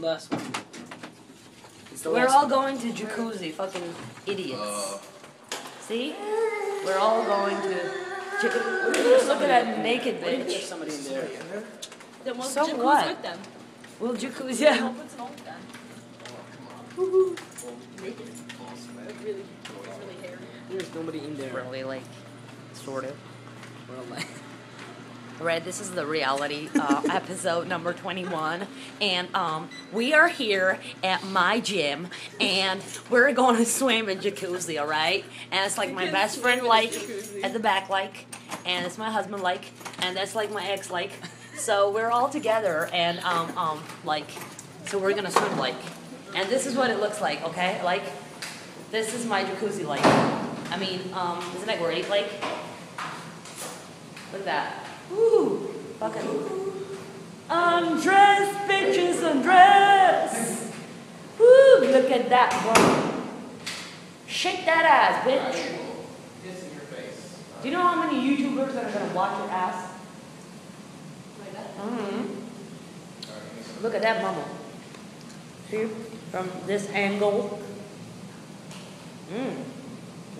the last one. It's the We're last all one. going to jacuzzi, fucking idiots. Uh, See? We're all going to. Ju- Look at that naked What if there's bitch. somebody in there? Then we'll So jacuzzi what? with them. We'll jacuzzi. We'll Yeah. put some with them. Naked. Really, really hairy. There's nobody in there. Really, like, sort of. Well, like, Right, this is the reality uh, episode number 21. And um, we are here at my gym and we're going to swim in jacuzzi, all right? And it's like my best friend, like, at the back, like, and it's my husband, like, and that's like my ex, like. So we're all together and, um, um, like, so we're gonna swim, like. And this is what it looks like, okay? Like, this is my jacuzzi, like. I mean, um, isn't that great? Like, Look at that. Woo! Fucking. Undress, bitches, undress! Woo! Look at that woman. Shake that ass, bitch. Do you know how many YouTubers that are gonna watch your ass? hmm Look at that mama. See? From this angle. Mmm.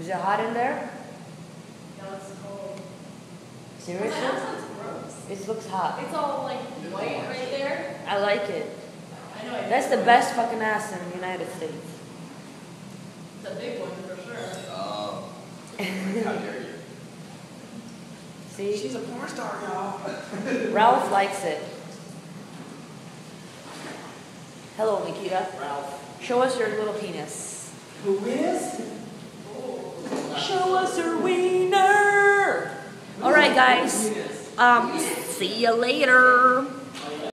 Is it hot in there? No, it's cold. Seriously? That gross. It looks hot. It's all like white right there. I like it. I know. I That's the best fucking ass in the United States. It's a big one for sure. uh, how dare you? See? She's a porn star, y'all. Ralph likes it. Hello, Nikita. Ralph. Show us your little penis. Who is? Show us your wiener right, guys. Um, see you later.